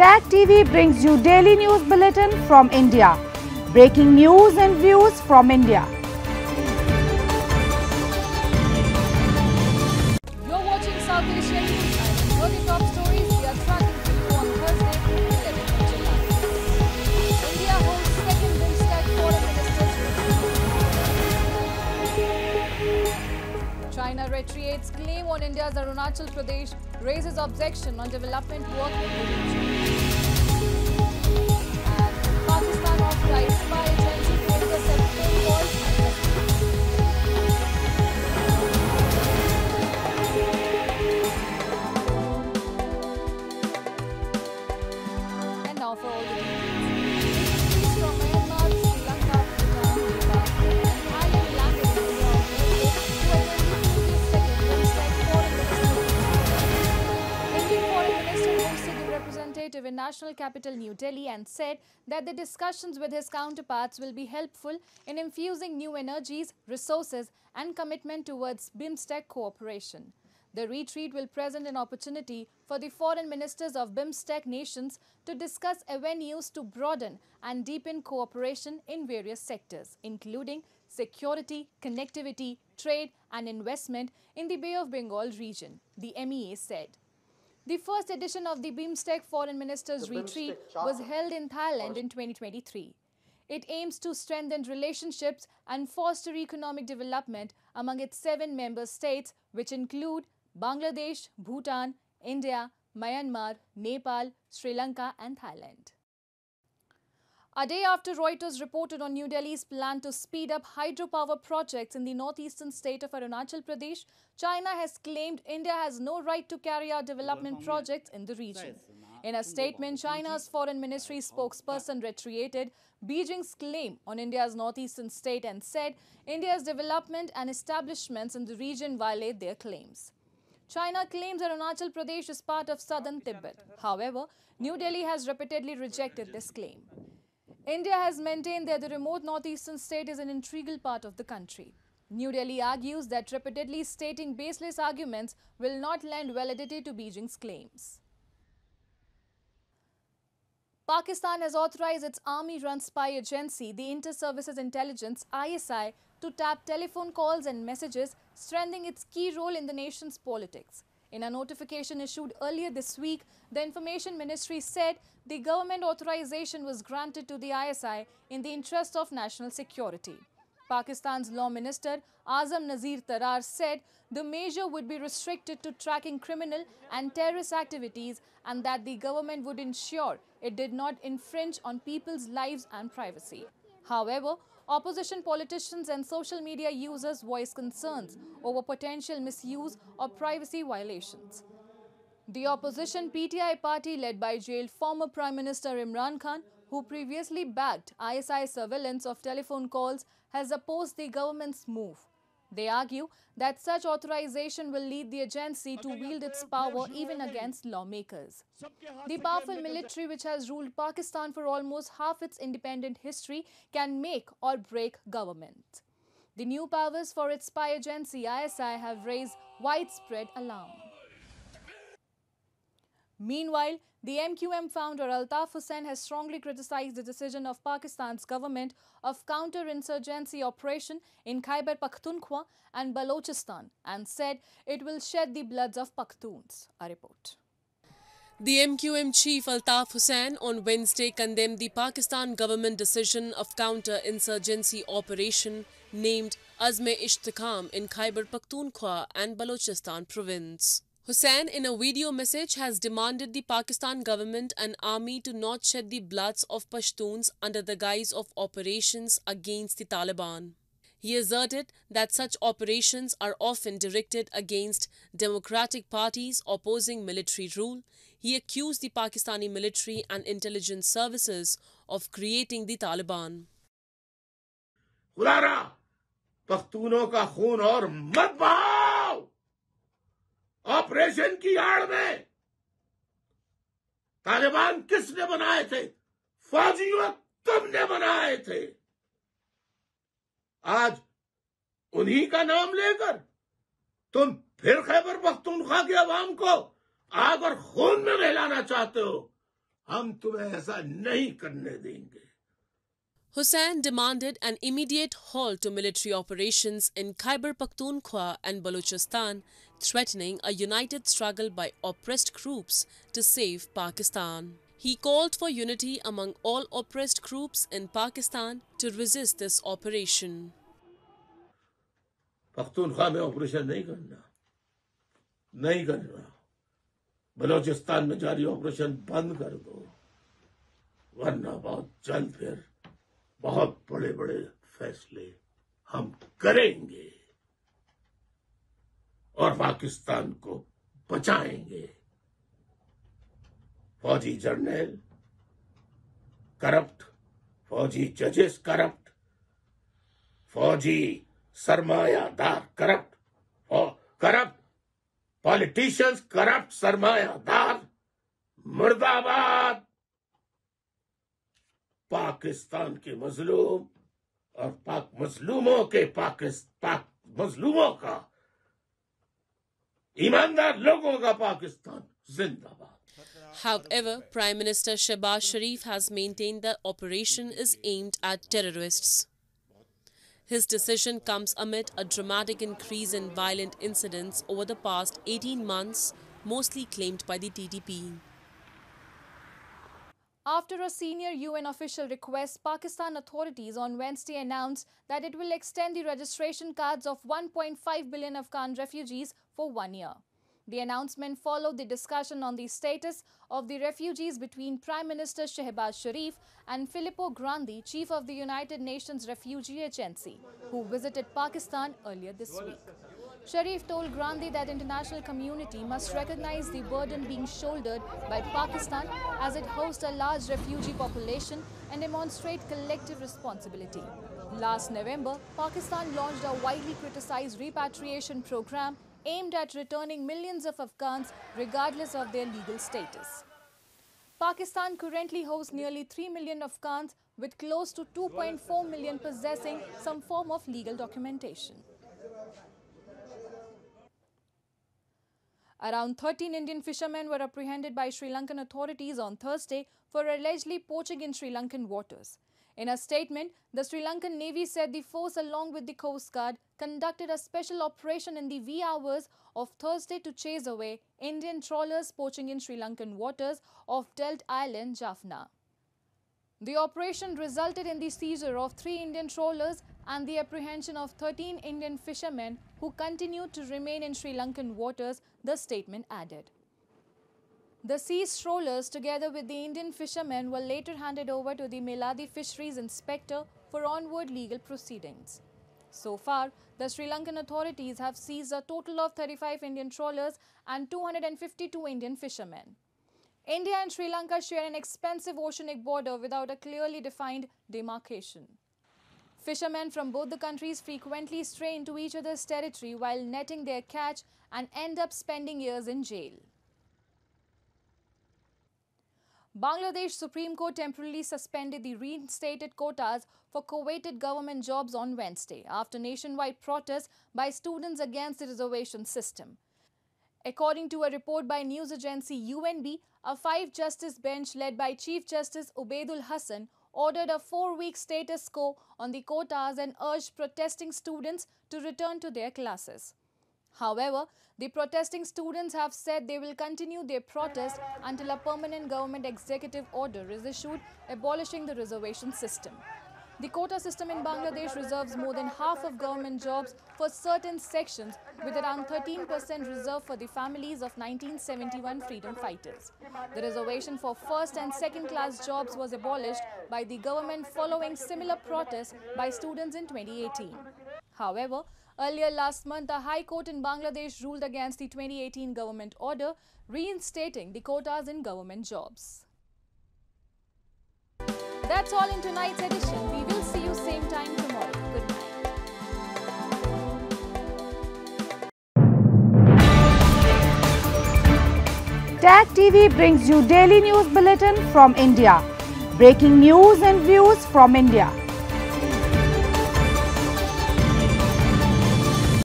Tag TV brings you daily news bulletin from India. Breaking news and views from India. You're watching South Asian News for the top stories we are tracking for you on Thursday, 11th of July. India holds second BIMSTEC foreign ministers China reiterates claim on India's Arunachal Pradesh, raises objection on development work in the region. And national capital New Delhi and said that the discussions with his counterparts will be helpful in infusing new energies, resources, and commitment towards BIMSTEC cooperation. The retreat will present an opportunity for the foreign ministers of BIMSTEC nations to discuss avenues to broaden and deepen cooperation in various sectors, including security, connectivity, trade, and investment in the Bay of Bengal region, the MEA said. The first edition of the BIMSTEC Foreign Ministers The Retreat was held in Thailand in 2023. It aims to strengthen relationships and foster economic development among its seven member states, which include Bangladesh, Bhutan, India, Myanmar, Nepal, Sri Lanka, and Thailand. A day after Reuters reported on New Delhi's plan to speed up hydropower projects in the northeastern state of Arunachal Pradesh, China has claimed India has no right to carry out development projects in the region. In a statement, China's foreign ministry spokesperson reiterated Beijing's claim on India's northeastern state and said India's development and establishments in the region violate their claims. China claims Arunachal Pradesh is part of southern Tibet. However, New Delhi has repeatedly rejected this claim. India has maintained that the remote northeastern state is an integral part of the country. New Delhi argues that repeatedly stating baseless arguments will not lend validity to Beijing's claims. Pakistan has authorized its army-run spy agency, the Inter-Services Intelligence ISI, to tap telephone calls and messages, strengthening its key role in the nation's politics. In a notification issued earlier this week, the Information Ministry said the government authorization was granted to the ISI in the interest of national security. Pakistan's Law Minister Azam Nazir Tarar said the measure would be restricted to tracking criminal and terrorist activities and that the government would ensure it did not infringe on people's lives and privacy. However, opposition politicians and social media users voiced concerns over potential misuse or privacy violations. The opposition PTI party led by jailed former Prime Minister Imran Khan, who previously backed ISI surveillance of telephone calls, has opposed the government's move. They argue that such authorization will lead the agency to wield its power even against lawmakers. The powerful military, which has ruled Pakistan for almost half its independent history, can make or break government. The new powers for its spy agency ISI have raised widespread alarm. Meanwhile, the MQM founder Altaf Hussain has strongly criticized the decision of Pakistan's government of counter-insurgency operation in Khyber Pakhtunkhwa and Balochistan and said it will shed the bloods of Pakhtuns. A report. The MQM chief Altaf Hussain on Wednesday condemned the Pakistan government decision of counter-insurgency operation named Azm-e-Istehkam in Khyber Pakhtunkhwa and Balochistan province. Hussain, in a video message, has demanded the Pakistan government and army to not shed the bloods of Pashtuns under the guise of operations against the Taliban. He asserted that such operations are often directed against democratic parties opposing military rule. He accused the Pakistani military and intelligence services of creating the Taliban. Khurara, ka khun aur mat bahar. Operation की आड़ में। तालिबान किसने बनाए थे? फौजियों तुमने बनाए थे? आज उन्हीं का नाम लेकर तुम फिर खैबर पख्तूनख्वा के आवाम को आग और खून में नहलाना चाहते हो। हम तुम्हें ऐसा नहीं करने देंगे। Hussain demanded an immediate halt to military operations in Khyber Pakhtunkhwa and Balochistan, threatening a united struggle by oppressed groups to save Pakistan. He called for unity among all oppressed groups in Pakistan to resist this operation. Pakhtunkhwa में operation नहीं करना नहीं करना बलूचिस्तान में जारी operation बंद कर दो वरना बहुत जल्द फिर बहुत बड़े बड़े फैसले हम करेंगे और पाकिस्तान को बचाएँगे। फौजी जर्नल करप्ट, फौजी जजेस करप्ट, फौजी सरमायादार करप्ट करप्ट, पॉलिटिशियंस करप्ट सरमायादार, मुर्दाबाद। पाकिस्तान के मजलूम और पाक मजलूमों के पाकिस्तान पाक मजलूमों का However, Prime Minister Shehbaz Sharif has maintained the operation is aimed at terrorists. His decision comes amid a dramatic increase in violent incidents over the past 18 months, mostly claimed by the TTP. After a senior UN official request, Pakistan authorities on Wednesday announced that it will extend the registration cards of 1.5 billion Afghan refugees for one year. The announcement followed the discussion on the status of the refugees between Prime Minister Shehbaz Sharif and Filippo Grandi, chief of the United Nations Refugee Agency, who visited Pakistan earlier this week. Sharif told Grandi that international community must recognize the burden being shouldered by Pakistan as it hosts a large refugee population and demonstrate collective responsibility. Last November, Pakistan launched a widely criticized repatriation program aimed at returning millions of Afghans regardless of their legal status. Pakistan currently hosts nearly 3 million Afghans with close to 2.4 million possessing some form of legal documentation. Around 13 Indian fishermen were apprehended by Sri Lankan authorities on Thursday for allegedly poaching in Sri Lankan waters. In a statement, the Sri Lankan Navy said the force, along with the Coast Guard, conducted a special operation in the wee hours of Thursday to chase away Indian trawlers poaching in Sri Lankan waters off Delft Island, Jaffna. The operation resulted in the seizure of three Indian trawlers and the apprehension of 13 Indian fishermen who continued to remain in Sri Lankan waters, the statement added. The seized trawlers, together with the Indian fishermen, were later handed over to the Myliddy Fisheries Inspector for onward legal proceedings. So far, the Sri Lankan authorities have seized a total of 35 Indian trawlers and 252 Indian fishermen. India and Sri Lanka share an expensive oceanic border without a clearly defined demarcation. Fishermen from both the countries frequently stray into each other's territory while netting their catch and end up spending years in jail. Bangladesh Supreme Court temporarily suspended the reinstated quotas for coveted government jobs on Wednesday after nationwide protests by students against the reservation system. According to a report by news agency UNB, a five justice bench led by Chief Justice Obaidul Hassan ordered a four week status quo on the quotas and urged protesting students to return to their classes. However, the protesting students have said they will continue their protest until a permanent government executive order is issued abolishing the reservation system. The quota system in Bangladesh reserves more than half of government jobs for certain sections, with around 13% reserved for the families of 1971 freedom fighters. The reservation for first and second class jobs was abolished by the government following similar protests by students in 2018. However, earlier last month, the High Court in Bangladesh ruled against the 2018 government order reinstating the quotas in government jobs. That's all in tonight's edition. We will see you same time tomorrow. Good night. Tag TV brings you daily news bulletin from India. Breaking news and views from India.